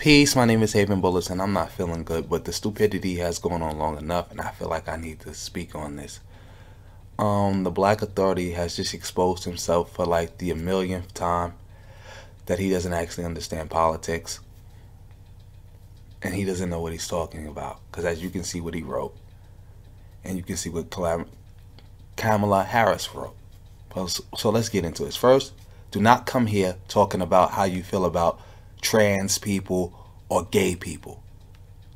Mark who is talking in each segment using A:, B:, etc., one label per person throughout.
A: Peace, my name is Javen Bullets and I'm not feeling good, but the stupidity has gone on long enough and I feel like I need to speak on this. Um, the Black Authority has just exposed himself for like the millionth time that he doesn't actually understand politics. And he doesn't know what he's talking about. Because as you can see what he wrote. And you can see what Kamala Harris wrote. So let's get into this. First, do not come here talking about how you feel about trans people, or gay people.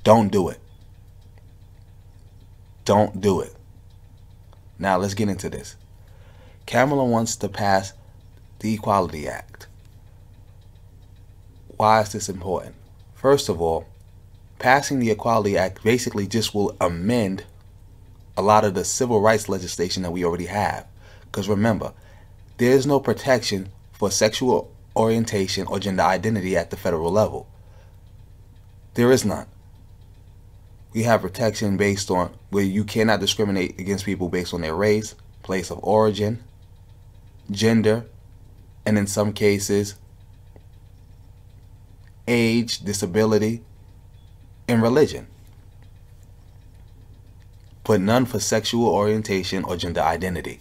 A: Don't do it. Don't do it. Now let's get into this. Kamala wants to pass the Equality Act. Why is this important? First of all, passing the Equality Act basically just will amend a lot of the civil rights legislation that we already have. Because remember, there is no protection for sexual orientation, or gender identity at the federal level. There is none. We have protection based on where you cannot discriminate against people based on their race, place of origin, gender, and in some cases, age, disability, and religion. But none for sexual orientation or gender identity.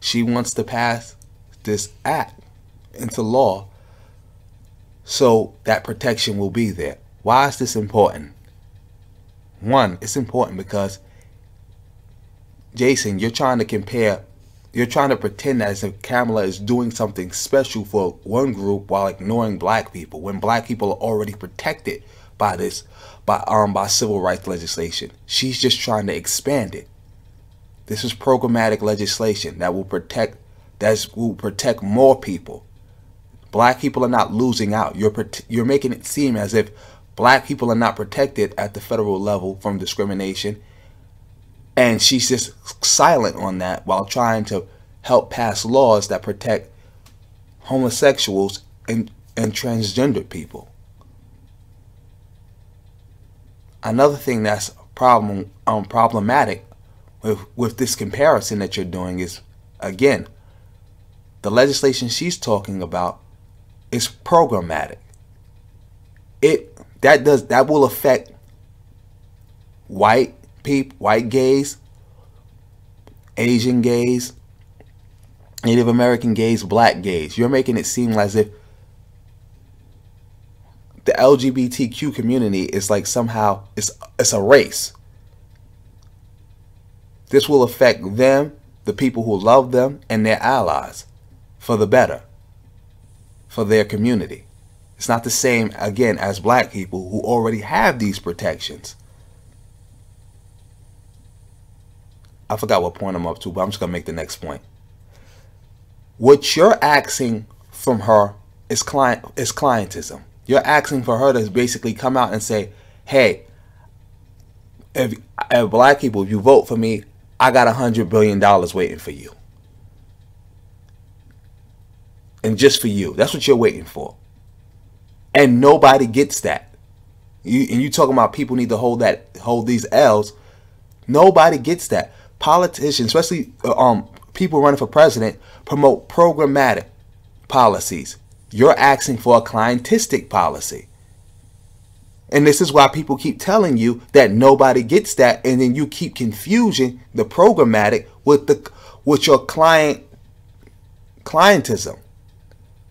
A: She wants to pass this act into law so that protection will be there. Why is this important? One, it's important because Jason, you're trying to compare, you're trying to pretend as if Kamala is doing something special for one group while ignoring black people when black people are already protected by this, by um by civil rights legislation. She's just trying to expand it. This is programmatic legislation that will protect that will protect more people. Black people are not losing out. You're you're making it seem as if black people are not protected at the federal level from discrimination. And she's just silent on that while trying to help pass laws that protect homosexuals and, and transgender people. Another thing that's problem um, problematic with, with this comparison that you're doing is, again, the legislation she's talking about is programmatic. It that does that will affect white people, white gays, Asian gays, Native American gays, black gays. You're making it seem as if the LGBTQ community is like somehow it's it's a race. This will affect them, the people who love them, and their allies for the better for their community. It's not the same, again, as black people who already have these protections. I forgot what point I'm up to, but I'm just going to make the next point. What you're asking from her is client is clientism. You're asking for her to basically come out and say, "Hey, if, if black people, if you vote for me, I got a hundred billion dollars waiting for you." And just for you. That's what you're waiting for. And nobody gets that. You and you talking about people need to hold that hold these L's. Nobody gets that. Politicians, especially uh, um people running for president, promote programmatic policies. You're asking for a clientistic policy. And this is why people keep telling you that nobody gets that, and then you keep confusing the programmatic with the with your client clientism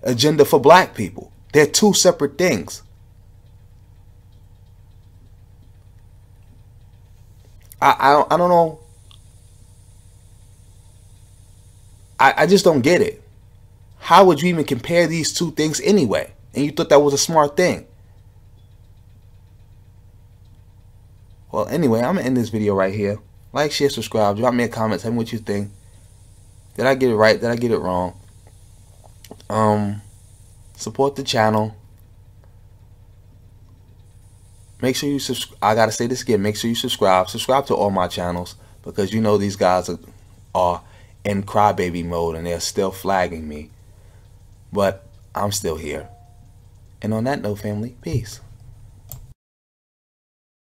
A: agenda for black people. They're two separate things. I, I, I don't know. I, I just don't get it. How would you even compare these two things anyway? And you thought that was a smart thing. Well, anyway, I'm going to end this video right here. Like, share, subscribe. Drop me a comment. Tell me what you think. Did I get it right? Did I get it wrong? Um, support the channel. Make sure you subscribe. I gotta say this again. Make sure you subscribe. Subscribe to all my channels because you know these guys are, are in crybaby mode and they're still flagging me. But I'm still here. And on that note, family, peace.